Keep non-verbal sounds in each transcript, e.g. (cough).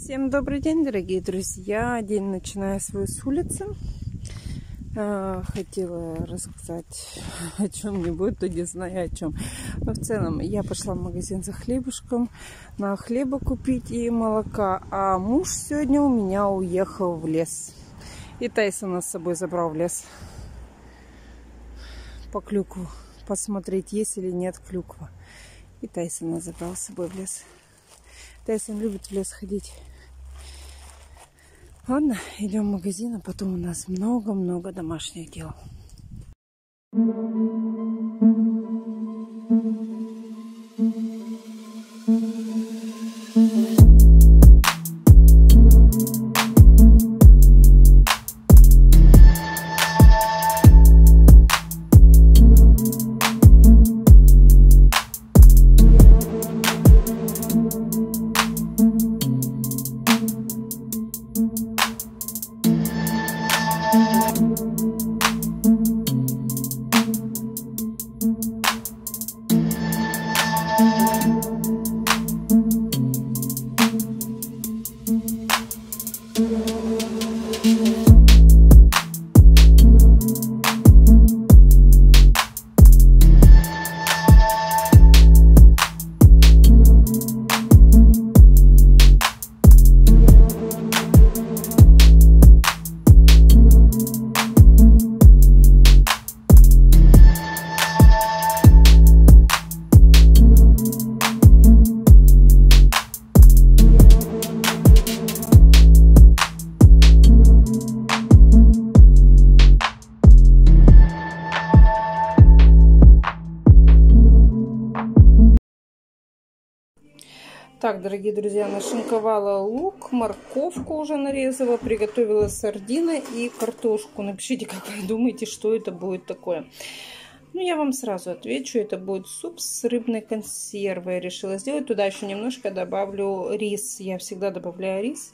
Всем добрый день, дорогие друзья! День начинаю свой с улицы. А, хотела рассказать (laughs) о чем-нибудь, то не знаю о чем. Но в целом я пошла в магазин за хлебушком, на хлеба купить и молока. А муж сегодня у меня уехал в лес. И Тайсона с собой забрал в лес по клюкву посмотреть, есть или нет клюква. И Тайсона забрал с собой в лес. Тайсон любит в лес ходить. Ладно, идем в магазин, а потом у нас много-много домашних дел. Так, дорогие друзья, нашинковала лук, морковку уже нарезала, приготовила сардины и картошку. Напишите, как вы думаете, что это будет такое. Ну, я вам сразу отвечу, это будет суп с рыбной консервой. Решила сделать. Туда еще немножко добавлю рис. Я всегда добавляю рис.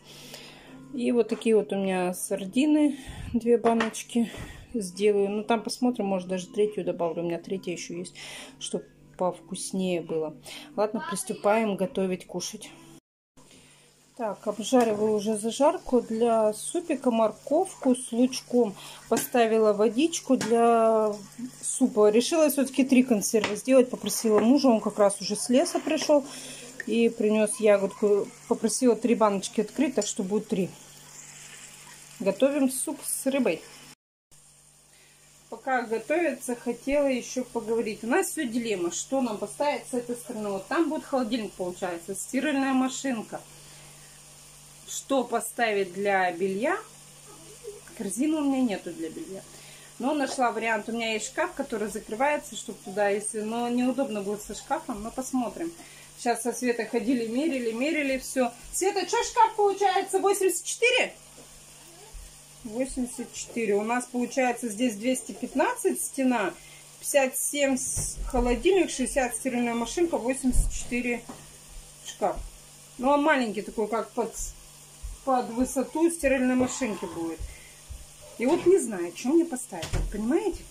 И вот такие вот у меня сардины, две баночки сделаю. Ну, там посмотрим, может даже третью добавлю. У меня третья еще есть, чтобы повкуснее было. Ладно, приступаем готовить, кушать. Так, обжариваю уже зажарку для супика, морковку с лучком. Поставила водичку для супа. Решила все-таки три консервы сделать. Попросила мужа, он как раз уже с леса пришел и принес ягодку. Попросила три баночки открыть, так что будет три. Готовим суп с рыбой пока готовится, хотела еще поговорить. У нас все дилемма, что нам поставить с этой стороны. Вот там будет холодильник, получается, стиральная машинка. Что поставить для белья? Корзины у меня нету для белья. Но нашла вариант. У меня есть шкаф, который закрывается, чтобы туда, если... Но неудобно будет со шкафом, но посмотрим. Сейчас со Светой ходили, мерили, мерили, все. Света, что шкаф получается? 84? 84. У нас получается здесь 215 стена, 57 холодильник, 60 стиральная машинка, 84 шкаф. Ну, он маленький такой, как под, под высоту стиральной машинки будет. И вот не знаю, что мне поставить, понимаете?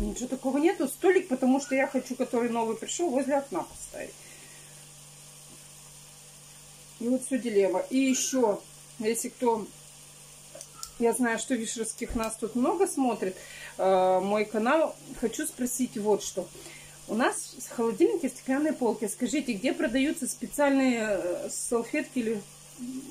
Ничего такого нету. Столик, потому что я хочу, который новый пришел, возле окна поставить. И вот все дилемма. И еще, если кто я знаю, что вишерских нас тут много смотрит. Э, мой канал. Хочу спросить вот что. У нас в холодильнике стеклянные полки. Скажите, где продаются специальные э, салфетки или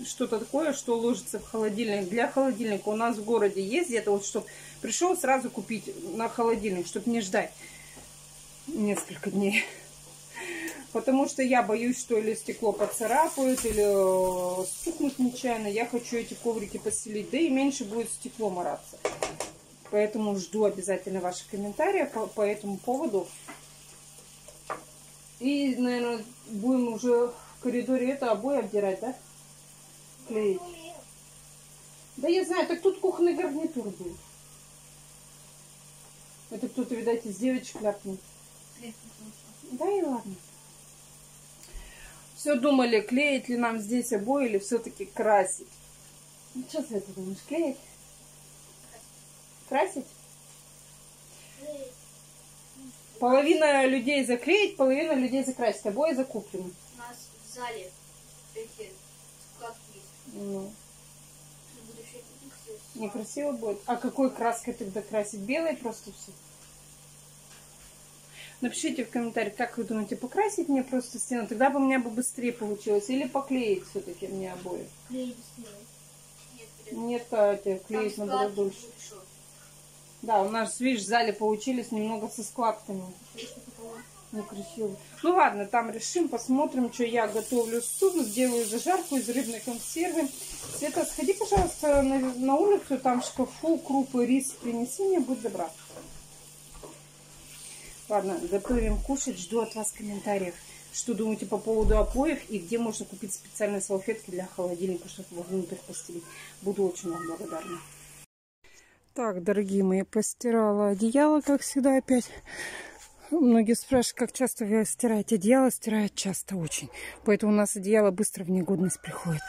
что-то такое, что ложится в холодильник. Для холодильника у нас в городе есть где-то, вот, чтобы пришел сразу купить на холодильник, чтобы не ждать несколько дней. Потому что я боюсь, что или стекло поцарапают, или э, стукнут нечаянно. Я хочу эти коврики поселить, да и меньше будет стекло мораться. Поэтому жду обязательно ваши комментарии по, по этому поводу. И, наверное, будем уже в коридоре это обои обдирать, да? Клеить. Да я знаю, так тут кухонный гарнитур будет. Это кто-то, видать, из девочек ляпнул. Да и ладно. Все думали, клеить ли нам здесь обои или все-таки красить. Ну, что ты это думаешь, клеить? Красить? Половина людей заклеить, половина людей закрасить. Обои закуплены. У нас в зале эти Ну. Некрасиво будет. А какой краской тогда красить? Белой просто все? Напишите в комментариях, как вы думаете, покрасить мне просто стену? Тогда бы у меня бы быстрее получилось. Или поклеить все-таки мне обои? Клеить быстрее. Нет, Катя, клеить Там надо дольше. Да, у нас, видишь, в зале получились немного со складками. Некрасиво. Ну ладно, там решим, посмотрим, что я готовлю суп, сделаю зажарку из рыбной консервы. Света, сходи, пожалуйста, на, на улицу, там в шкафу крупы, рис принеси мне, будь добра. Ладно, готовим кушать, жду от вас комментариев. Что думаете по поводу обоев и где можно купить специальные салфетки для холодильника, чтобы вовнутрь постелить. Буду очень вам благодарна. Так, дорогие мои, постирала одеяло, как всегда, опять. Многие спрашивают, как часто вы стираете одеяло. Стирают часто очень. Поэтому у нас одеяло быстро в негодность приходит.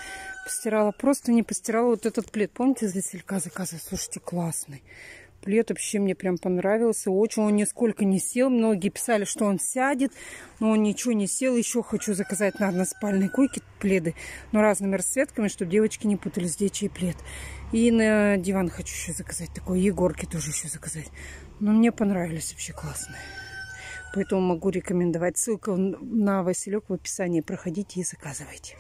Постирала просто не постирала вот этот плед. Помните, из Василька заказывали? Слушайте, классный. Плед вообще мне прям понравился. Очень он нисколько не сел. Многие писали, что он сядет, но он ничего не сел. Еще хочу заказать на односпальной койке пледы, но разными расцветками, чтобы девочки не путались, где чей плед. И на диван хочу еще заказать такой. Егорки тоже еще заказать. Но мне понравились вообще классные. Поэтому могу рекомендовать. Ссылка на Василек в описании. Проходите и заказывайте.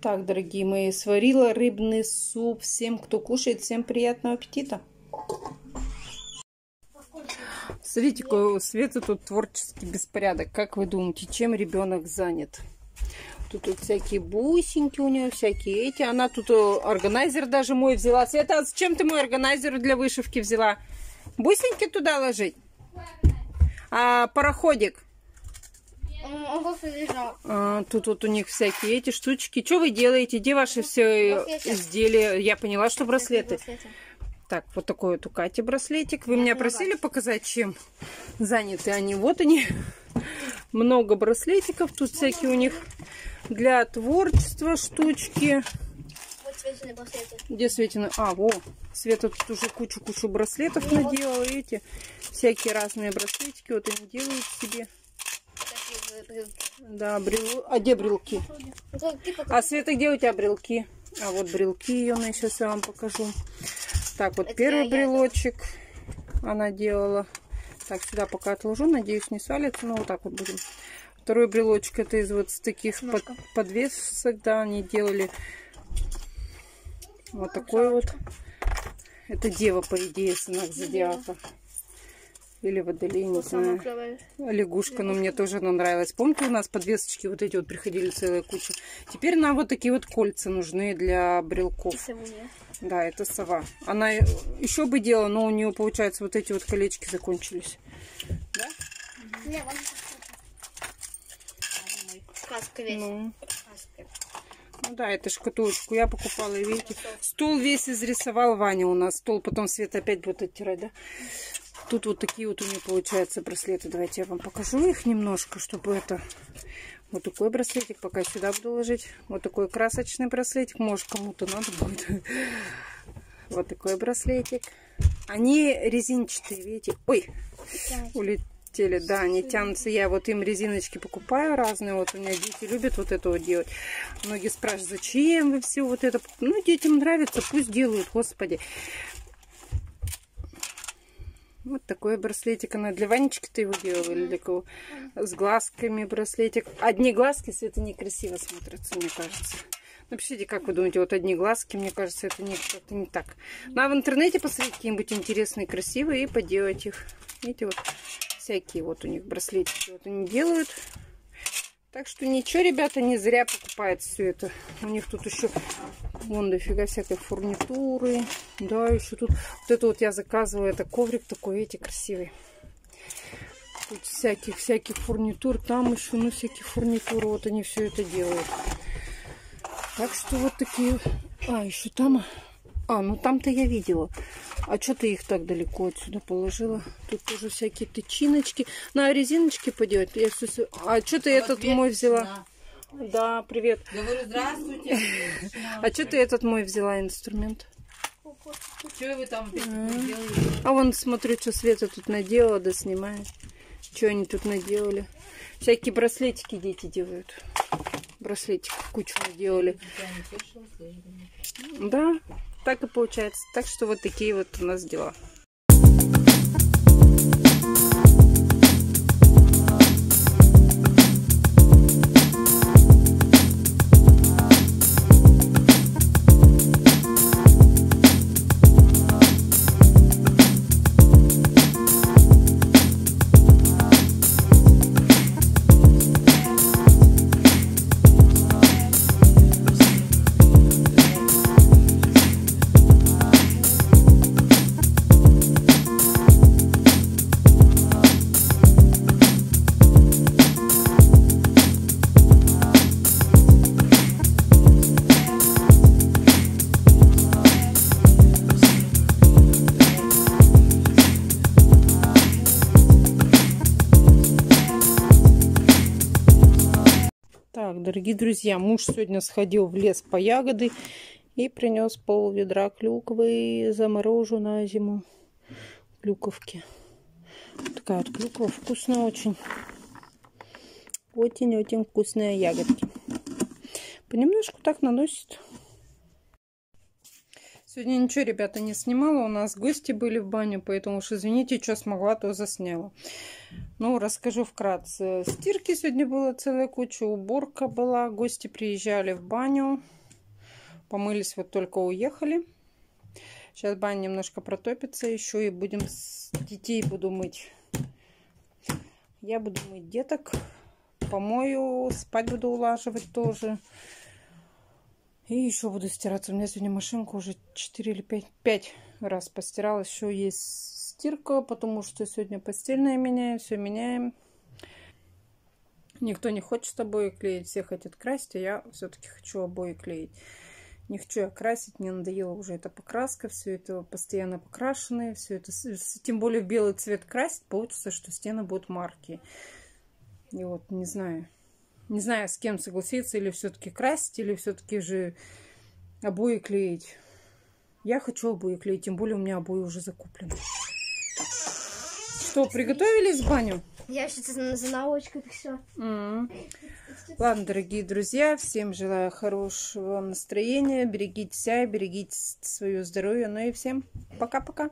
Так, дорогие мои, сварила рыбный суп. Всем, кто кушает, всем приятного аппетита. Смотрите, какой у Светы тут творческий беспорядок. Как вы думаете, чем ребенок занят? Тут вот всякие бусинки у нее, всякие эти. Она тут органайзер даже мой взяла. Света, а зачем ты мой органайзер для вышивки взяла? Бусинки туда ложить? А пароходик? Он, просто лежал. А, тут вот у них всякие эти штучки. Что вы делаете? Где ваши все Браслеты. изделия? Я поняла, что браслеты. Браслеты. Так, вот такой вот у Кати браслетик. Вы меня просили показать, чем заняты они. Вот они. (laughs) Много браслетиков. Тут всякие у них для творчества штучки. Вот цветные браслеты. Где Светина? А, во. Света тут уже кучу-кучу браслетов наделала. Эти всякие разные браслетики. Вот они делают себе. Да, брел... А где брелки? Ну, А Света, где у тебя брелки? А вот брелки ее, сейчас я вам покажу. Так, вот Это первый брелочек она делала. Так, сюда пока отложу, надеюсь, не свалится, но вот так вот будем. Второй брелочек это из вот с таких под, подвесок, да, они делали. Вот такой вот. Это дева, по идее, знак зодиака. Или водолей, не знаю. Лягушка, но мне тоже она нравилась. Помните, у нас подвесочки вот эти вот приходили целая куча. Теперь нам вот такие вот кольца нужны для брелков. Да, это сова. Она еще бы делала, но у нее, получается, вот эти вот колечки закончились. Сказка весь. Ну, ну да, это шкатулочку я покупала, видите. Стол весь изрисовал Ваня у нас. Стол потом Света опять будет оттирать, да? Тут вот такие вот у нее получаются браслеты. Давайте я вам покажу их немножко, чтобы это... Вот такой браслетик, пока сюда буду ложить. Вот такой красочный браслетик. Может, кому-то надо будет. (laughs) Вот такой браслетик. Они резинчатые, видите? Ой, улетели. Да, они тянутся. Я вот им резиночки покупаю разные. Вот у меня дети любят вот это вот делать. Многие спрашивают, зачем вы все вот это... Ну, детям нравится, пусть делают, господи. Вот такой браслетик. Она для Ванечки ты его делала или для кого? С глазками браслетик. Одни глазки, Света, некрасиво смотрятся, мне кажется. Напишите, как вы думаете, вот одни глазки, мне кажется, это не, это не так. Ну, а в интернете посмотрите какие-нибудь интересные, красивые и поделать их. Видите, вот всякие вот у них браслетики вот они делают. Так что ничего, ребята, не зря покупают все это. У них тут еще вон дофига всякой фурнитуры. Да, еще тут вот это вот я заказывала, это коврик такой, эти красивый. Тут всяких, всяких фурнитур, там еще, ну, всякие фурнитуры, вот они все это делают. Так что вот такие. А, еще там. А, ну там-то я видела. А что ты их так далеко отсюда положила? Тут тоже всякие тычиночки. На резиночки поделать. Я всё- А что ты этот мой взяла? Да, привет. Говорю, здравствуйте. А что ты этот мой взяла инструмент? Что вы там такое делаете? А вон смотрю, что Света тут наделала, да снимает. Что они тут наделали? Всякие браслетики дети делают. браслетиков кучу делали. Да, так и получается. Так что вот такие вот у нас дела. Друзья, муж сегодня сходил в лес по ягоды и принес пол ведра клюквы заморожу на зиму. Клюковки. Такая вот клюква вкусная очень. Очень-очень вкусные ягодки. Понемножку так наносит. Сегодня ничего, ребята, не снимала. У нас гости были в баню, поэтому уж извините, что смогла, то засняла. Ну, расскажу вкратце. Стирки сегодня было целая куча, уборка была, гости приезжали в баню. Помылись, вот только уехали. Сейчас баня немножко протопится еще и будем детей буду мыть. Я буду мыть деток, помою, спать буду улаживать тоже. И еще буду стираться. У меня сегодня машинка уже 4 или 5, 5 раз постиралась. Еще есть стирка, потому что сегодня постельное меняем, все меняем. Никто не хочет обои клеить, все хотят красить, а я все-таки хочу обои клеить. Не хочу я красить, мне надоело уже эта покраска, все это постоянно покрашенное, все это, тем более белый цвет красить, получится, что стены будут марки. И вот, не знаю, не знаю, с кем согласиться, или все-таки красить, или все-таки же обои клеить. Я хочу обои клеить, тем более у меня обои уже закуплены. Что, приготовились в баню? Я сейчас за, научкой все. Mm -hmm. Ладно, дорогие друзья, всем желаю хорошего настроения. Берегите себя, берегите свое здоровье. Ну и всем пока-пока.